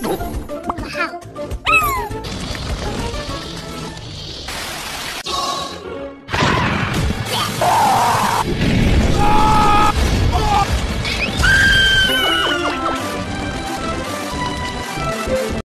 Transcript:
走好。